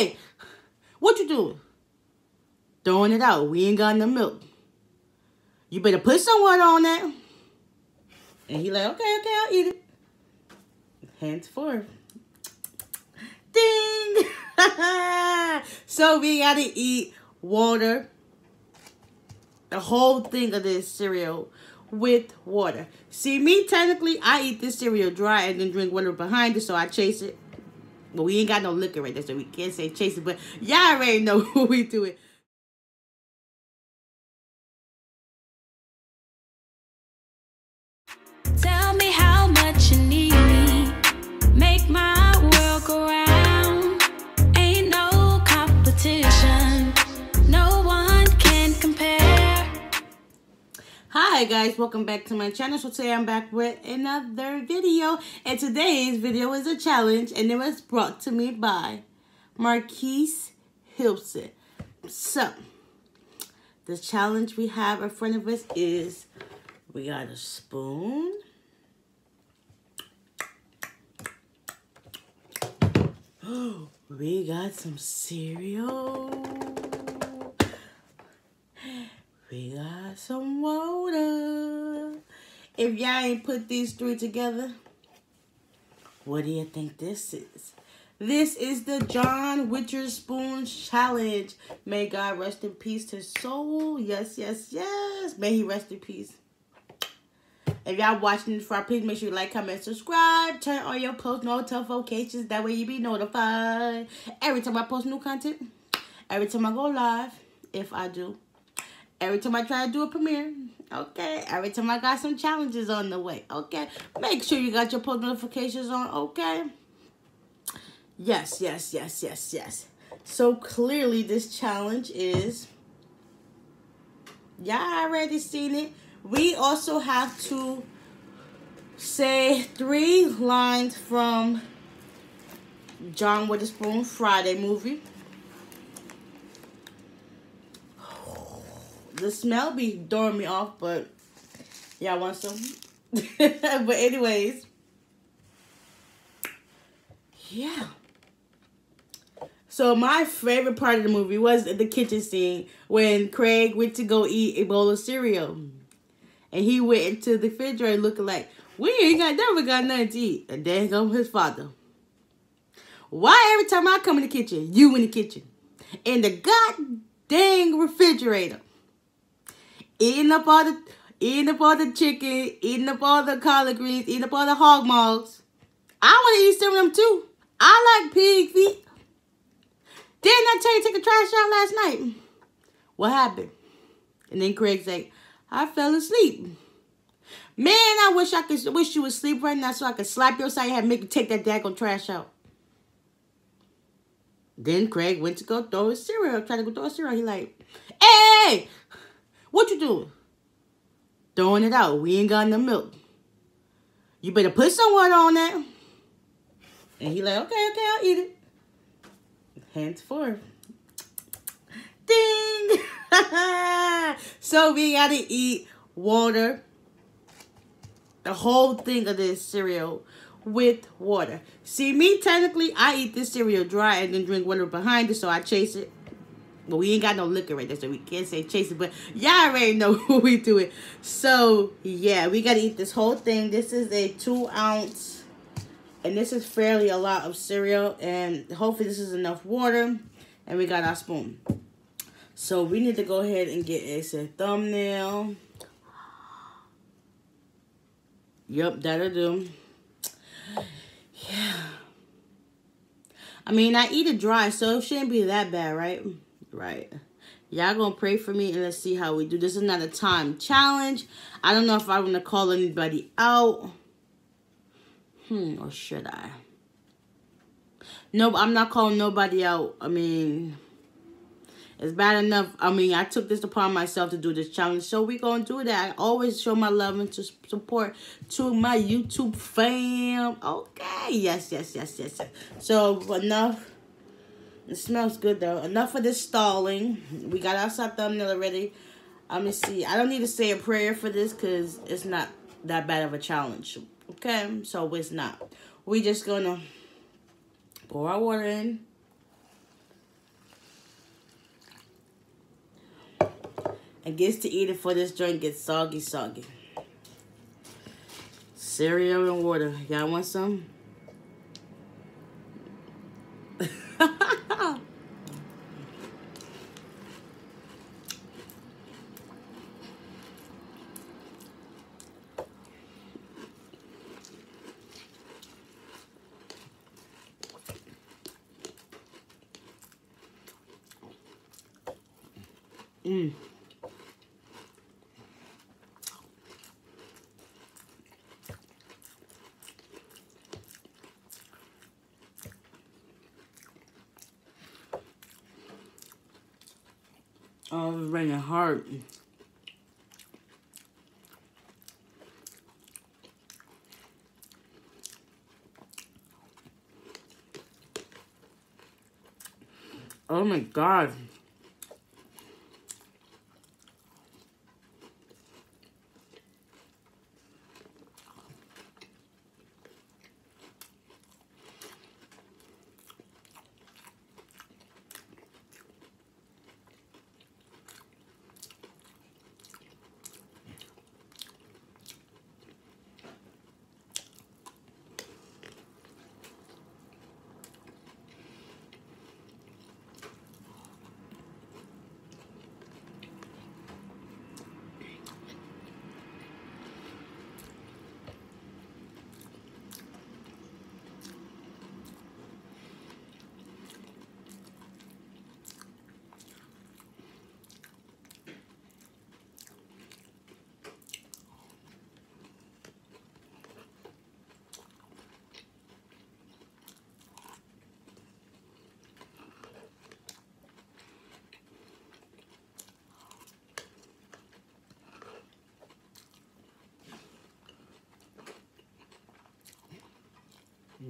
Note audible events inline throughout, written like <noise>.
Hey, what you doing? Throwing it out. We ain't got no milk. You better put some water on that. And he like, okay, okay, I'll eat it. Hands forth. Ding! <laughs> so we gotta eat water. The whole thing of this cereal with water. See, me, technically, I eat this cereal dry and then drink water behind it, so I chase it. But we ain't got no liquor right there, so we can't say chase it. But y'all already know <laughs> who we do it. Hi guys, welcome back to my channel. So today I'm back with another video. And today's video is a challenge and it was brought to me by Marqease Hilson. So, the challenge we have in front of us is we got a spoon. <gasps> we got some cereal. We got some water. If y'all ain't put these three together, what do you think this is? This is the John Witherspoon Challenge. May God rest in peace to his soul. Yes, yes, yes. May he rest in peace. If y'all watching this far, please make sure you like, comment, subscribe. Turn on your post notifications. That way you be notified. Every time I post new content. Every time I go live. If I do. Every time I try to do a premiere. Okay. Every time I got some challenges on the way. Okay. Make sure you got your post notifications on. Okay. Yes, yes, yes, yes, yes. So clearly this challenge is... Y'all already seen it. We also have to say three lines from John Witherspoon Friday movie. The smell be throwing me off, but y'all want some? <laughs> but anyways, yeah. So my favorite part of the movie was the kitchen scene when Craig went to go eat a bowl of cereal. And he went into the refrigerator looking like, we ain't got never got nothing to eat. And then comes his father. Why every time I come in the kitchen, you in the kitchen? In the god dang refrigerator. Eating up all the eating up all the chicken, eating up all the collard greens, eating up all the hog maws. I want to eat some of them too. I like pig feet. Didn't I tell you to take the trash out last night? What happened? And then Craig said, I fell asleep. Man, I wish I could wish you would sleep right now so I could slap your side and make you take that daggone trash out. Then Craig went to go throw his cereal, try to go throw his cereal. He like, hey, what you doing? Throwing it out. We ain't got no milk. You better put some water on that. And he like, okay, okay, I'll eat it. Hands forth. Ding! <laughs> so we gotta eat water. The whole thing of this cereal with water. See, me, technically, I eat this cereal dry and then drink water behind it, so I chase it. But we ain't got no liquor right there, so we can't say chase it. But y'all already know <laughs> who we do it. So, yeah, we gotta eat this whole thing. This is a two ounce, and this is fairly a lot of cereal. And hopefully this is enough water. And we got our spoon. So we need to go ahead and get a thumbnail. Yep, that'll do. Yeah. I mean, I eat it dry, so it shouldn't be that bad, right? Right. Y'all gonna pray for me and let's see how we do. This is not a time challenge. I don't know if I'm gonna call anybody out. Hmm, or should I? No, I'm not calling nobody out. I mean, it's bad enough. I mean, I took this upon myself to do this challenge. So we to do that. I always show my love and to support to my YouTube fam. Okay. Yes, yes, yes, yes, yes. So enough. It smells good, though. Enough of this stalling. We got outside thumbnail already. Let me see. I don't need to say a prayer for this because it's not that bad of a challenge. Okay? So it's not. We just going to pour our water in. And gets to eat it for this joint gets soggy, soggy. Cereal and water. Y'all want some? Mm. Oh, it's raining hard. Oh my god.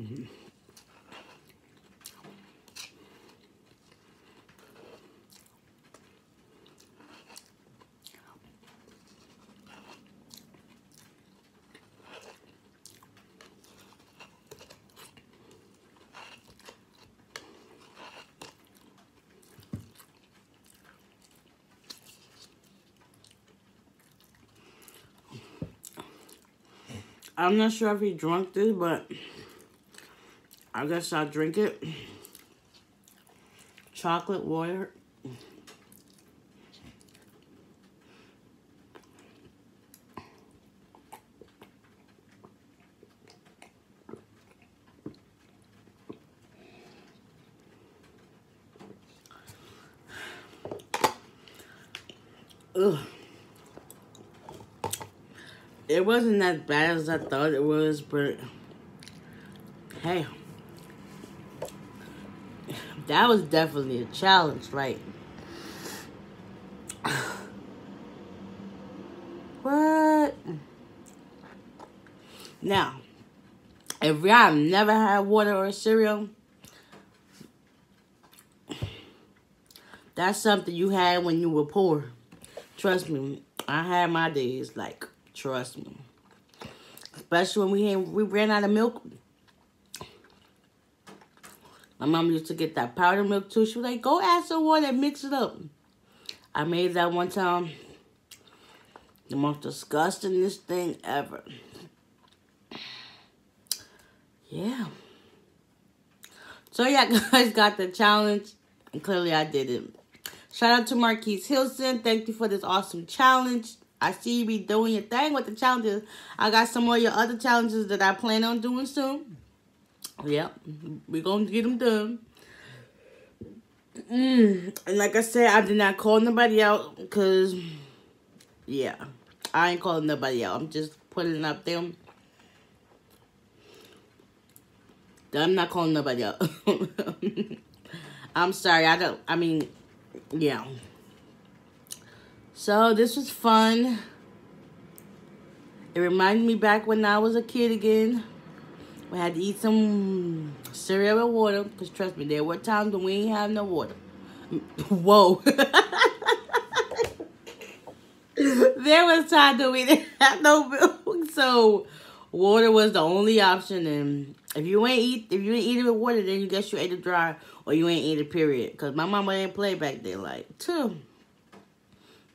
Mm-hmm. I'm not sure if he drunk this, but I guess I'll drink it. Chocolate water. Ugh. It wasn't as bad as I thought it was, but hey. That was definitely a challenge, right? <sighs> what? Now, if y'all never had water or cereal, that's something you had when you were poor. Trust me, I had my days, like, trust me. Especially when we had, we ran out of milk my mom used to get that powdered milk too. She was like, go add some water and mix it up. I made that one time. The most disgustingest thing ever. Yeah. So yeah, <laughs> guys got the challenge. And clearly I did it. Shout out to Marqease Hilson. Thank you for this awesome challenge. I see you be doing your thing with the challenges. I got some more of your other challenges that I plan on doing soon. Yep, we're to get them done. Mm. And like I said, I did not call nobody out because, yeah, I ain't calling nobody out. I'm just putting up them. I'm not calling nobody out. <laughs> I'm sorry. I don't, I mean, yeah. So this was fun. It reminded me back when I was a kid again. We had to eat some cereal and water. Because trust me, there were times when we ain't have no water. <laughs> Whoa. <laughs> there was times that we didn't have no milk. So water was the only option. And if you ain't eat, if you ain't eat it with water, then you guess you ate it dry or you ain't eat it period. Because my mama didn't play back then like, too.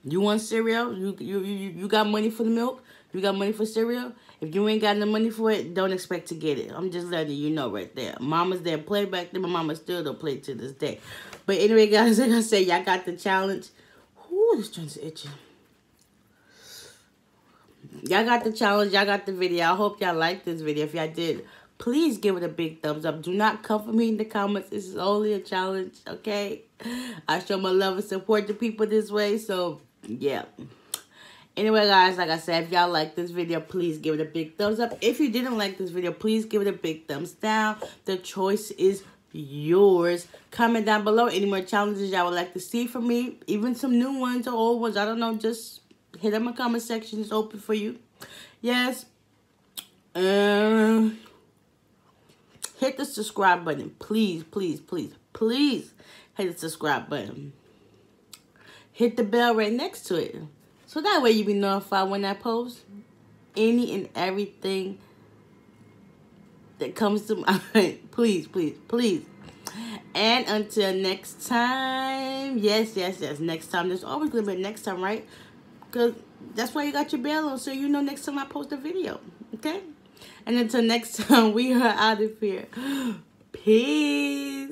You want cereal? You you you, you got money for the milk? You got money for cereal? If you ain't got no money for it, don't expect to get it. I'm just letting you know right there. Mama's there play back then. My mama still don't play to this day. But anyway, guys, <laughs> like I said, y'all got the challenge. Ooh, this joint's itching. Y'all got the challenge. Y'all got the video. I hope y'all like this video. If y'all did, please give it a big thumbs up. Do not come for me in the comments. This is only a challenge, okay? I show my love and support to people this way. So, yeah. Anyway, guys, like I said, if y'all like this video, please give it a big thumbs up. If you didn't like this video, please give it a big thumbs down. The choice is yours. Comment down below any more challenges y'all would like to see from me. Even some new ones or old ones. I don't know. Just hit up my comment section. It's open for you. Yes. Um, hit the subscribe button. Please, please, please, please hit the subscribe button. Hit the bell right next to it. So that way you be notified when I post any and everything that comes to <laughs> mind. please, please, please. And until next time, yes, yes, yes, next time. There's always going to be next time, right? Because that's why you got your bell on, so you know next time I post a video, okay? And until next <laughs> time, we are out of here. <gasps> Peace.